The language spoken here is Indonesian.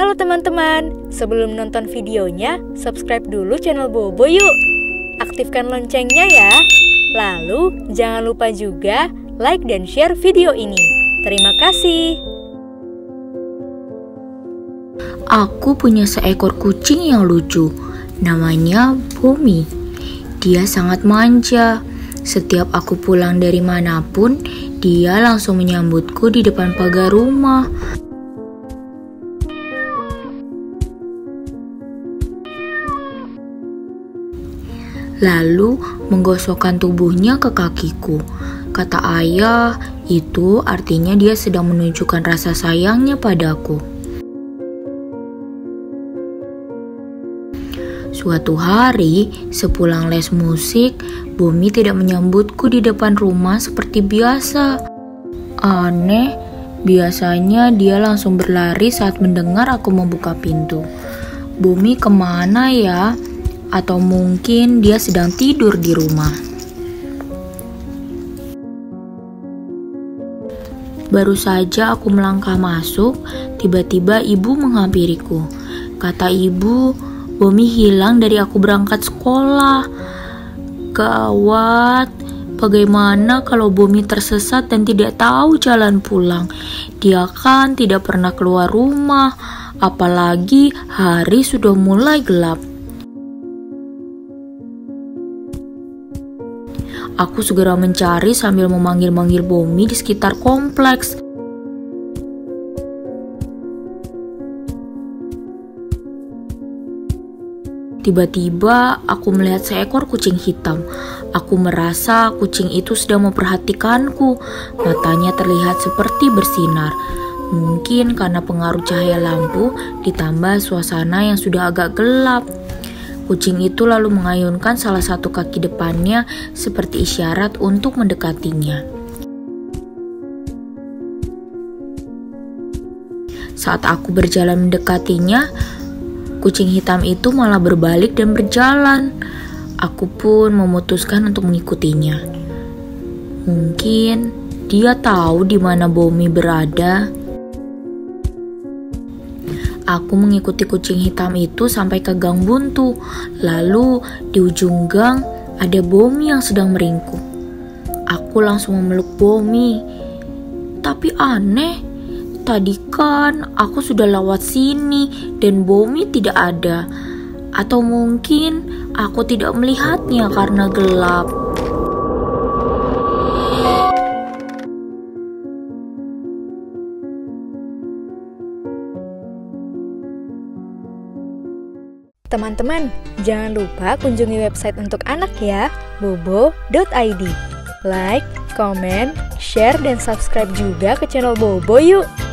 Halo teman-teman, sebelum nonton videonya, subscribe dulu channel Bobo yuk. Aktifkan loncengnya ya. Lalu, jangan lupa juga like dan share video ini. Terima kasih. Aku punya seekor kucing yang lucu. Namanya Bumi. Dia sangat manja. Setiap aku pulang dari mana pun, dia langsung menyambutku di depan pagar rumah. Lalu menggosokkan tubuhnya ke kakiku. Kata ayah, itu artinya dia sedang menunjukkan rasa sayangnya padaku. Suatu hari, sepulang les musik, Bumi tidak menyambutku di depan rumah seperti biasa. Aneh, biasanya dia langsung berlari saat mendengar aku membuka pintu. Bumi ke mana ya? Atau mungkin dia sedang tidur di rumah. Baru saja aku melangkah masuk, tiba-tiba ibu menghampiriku. Kata ibu, Bumi hilang dari aku berangkat sekolah. Gawat, bagaimana kalau Bumi tersesat dan tidak tahu jalan pulang? Dia kan tidak pernah keluar rumah, apalagi hari sudah mulai gelap. Aku segera mencari sambil memanggil-manggil Bumi di sekitar kompleks. Tiba-tiba aku melihat seekor kucing hitam. Aku merasa kucing itu sedang memperhatikanku. Matanya terlihat seperti bersinar. Mungkin karena pengaruh cahaya lampu ditambah suasana yang sudah agak gelap. Kucing itu lalu mengayunkan salah satu kaki depannya seperti isyarat untuk mendekatinya. Saat aku berjalan mendekatinya, Kucing hitam itu malah berbalik dan berjalan. Aku pun memutuskan untuk mengikutinya. Mungkin dia tahu di mana Bomi berada. Aku mengikuti kucing hitam itu sampai ke gang buntu. Lalu di ujung gang ada Bomi yang sedang meringkuk. Aku langsung memeluk Bomi. Tapi aneh, Tadi kan aku sudah lewat sini dan Bomi tidak ada. Atau mungkin aku tidak melihatnya karena gelap. Teman-teman, jangan lupa kunjungi website untuk anak ya, bobo.id. Like, comment, share, dan subscribe juga ke channel Bobo yuk!